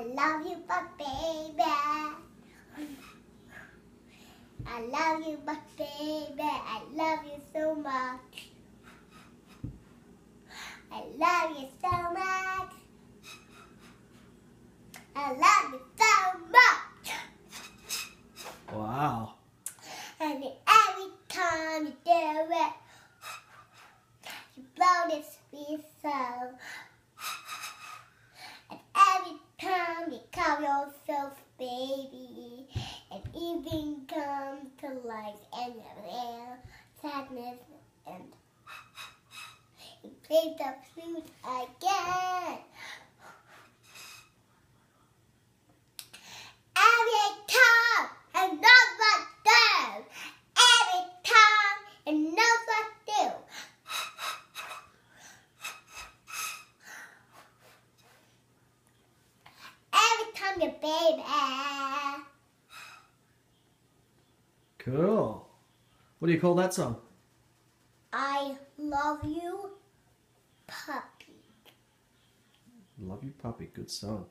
I love you, but baby. I love you, but baby. I love you so much. I love you so much. I love you so much. Wow. And every time you do it, you blow this me so. Baby, it even comes to life and real sadness and you play the flute again. Every time another do. Every time another do. Time baby. Cool. What do you call that song? I love you, puppy. Love You Puppy. Good song.